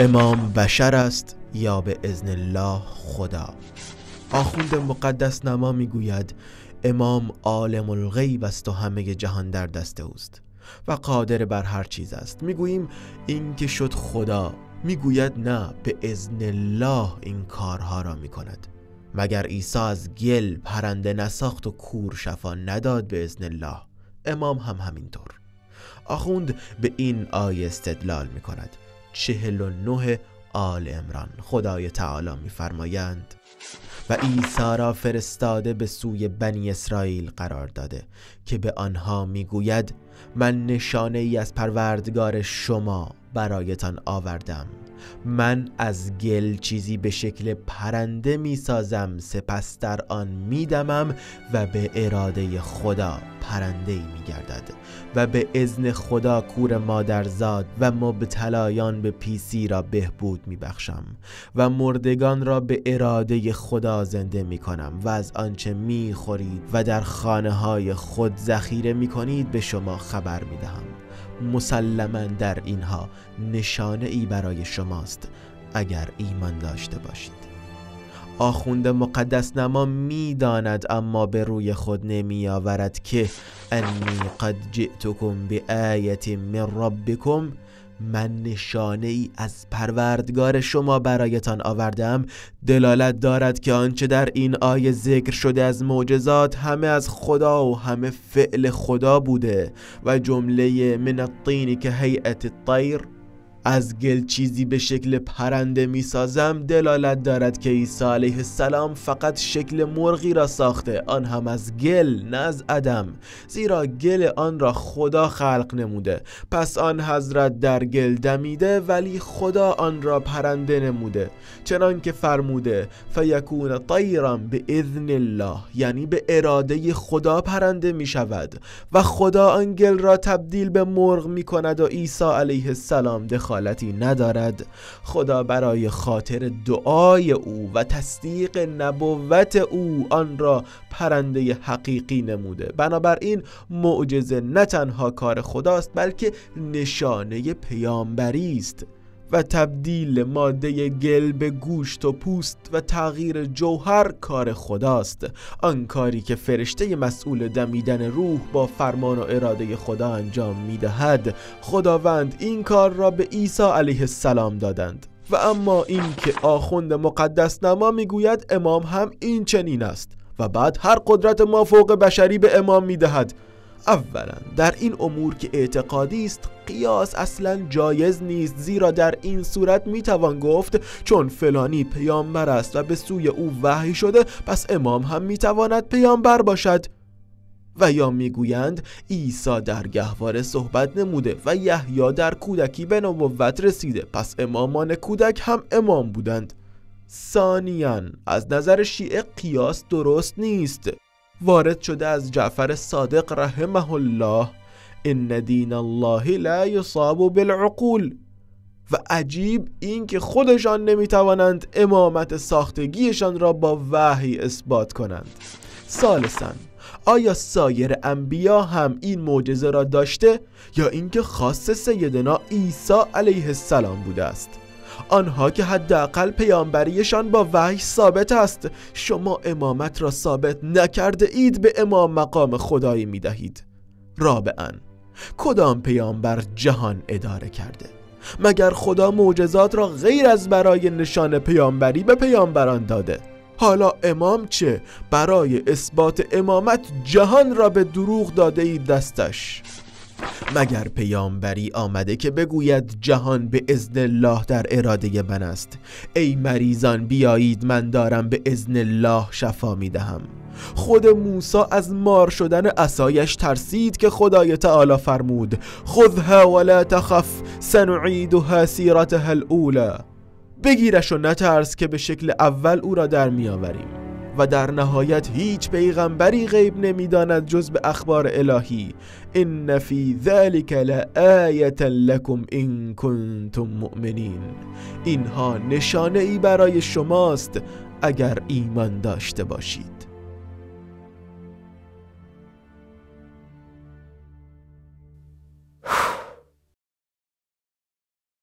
امام بشر است یا به ازن الله خدا. آخوند مقدس نما می‌گوید امام عالم الغیب است و همه جهان در دست اوست و قادر بر هر چیز است. می‌گوییم این که شد خدا می‌گوید نه به ازن الله این کارها را می‌کند. مگر عیسی از گل پرنده نساخت و کور شفا نداد به ازن الله؟ امام هم همینطور. آخوند به این آیه استدلال می‌کند. 49 آل امران خدای تعالی میفرمایند و عیسی را فرستاده به سوی بنی اسرائیل قرار داده که به آنها می‌گوید من نشانه ای از پروردگار شما برایتان آوردم. من از گل چیزی به شکل پرنده می سازم سپس در آن می دمم و به اراده خدا پرنده می گردد و به ازن خدا کور مادرزاد و مبتلایان به پیسی را بهبود می بخشم و مردگان را به اراده خدا زنده می کنم و از آنچه می خورید و در خانه های خود ذخیره می کنید به شما خبر می دهم مسلما در اینها نشانه ای برای شماست اگر ایمان داشته باشید. آخوند مقدس نما می‌داند اما به روی خود نمی آورد که انی قد جئتکم به آیت من ربکم من نشانه ای از پروردگار شما برایتان آوردم. دلالت دارد که آنچه در این آیه ذکر شده از معجزات همه از خدا و همه فعل خدا بوده و جمله من الطینی که هیئت الطیر از گل چیزی به شکل پرنده می سازم دلالت دارد که عیسی علیه السلام فقط شکل مرغی را ساخته آن هم از گل نه از عدم. زیرا گل آن را خدا خلق نموده. پس آن حضرت در گل دمیده ولی خدا آن را پرنده نموده. چنان که فرموده فیکون طیرا به اذن الله. یعنی به اراده خدا پرنده می شود و خدا آن گل را تبدیل به مرغ می کند و عیسی علیه السلام دخل دخالتی ندارد. خدا برای خاطر دعای او و تصدیق نبوت او آن را پرنده حقیقی نموده. بنابراین معجزه نه تنها کار خداست بلکه نشانه پیامبری است. و تبدیل ماده گل به گوشت و پوست و تغییر جوهر کار خداست. آن کاری که فرشته مسئول دمیدن روح با فرمان و اراده خدا انجام می‌دهد خداوند این کار را به عیسی علیه السلام دادند. و اما این که آخوند مقدس نما می‌گوید امام هم این چنین است. و بعد هر قدرت ما فوق بشری به امام می‌دهد. اولا در این امور که اعتقادی است قیاس اصلا جایز نیست زیرا در این صورت می‌توان گفت چون فلانی پیامبر است و به سوی او وحی شده پس امام هم می‌تواند پیامبر باشد. و یا می‌گویند عیسی در گهواره صحبت نموده و یحیی در کودکی به نبوت رسیده پس امامان کودک هم امام بودند. ثانیا از نظر شیعه قیاس درست نیست. وارد شده از جعفر صادق رحمه الله ان دین الله لا یصاب بالعقول. و عجیب این که خودشان نمی‌توانند امامت ساختگیشان را با وحی اثبات کنند. سالسا آیا سایر انبیا هم این معجزه را داشته یا اینکه خاص سیدنا عیسی علیه السلام بوده است؟ آنها که حداقل پیامبریشان با وحی ثابت است. شما امامت را ثابت نکرده اید به امام مقام خدایی می دهید رابعا کدام پیامبر جهان اداره کرده؟ مگر خدا معجزات را غیر از برای نشان پیامبری به پیامبران داده؟ حالا امام چه؟ برای اثبات امامت جهان را به دروغ داده اید دستش. مگر پیامبری آمده که بگوید جهان به ازن الله در اراده من است؟ ای مریضان بیایید من دارم به ازن الله شفا می دهم. خود موسی از مار شدن اسایش ترسید که خدای تعالی فرمود خذها ولا تخف سنعیدها سیرتها الاولى بگیرش و نترس که به شکل اول او را در میآوریم و در نهایت هیچ پیغمبری غیب نمی‌داند جز به اخبار الهی. ان فی ذلک لآیه لکم ان کنتم مؤمنین. اینها نشانه ای برای شماست اگر ایمان داشته باشید.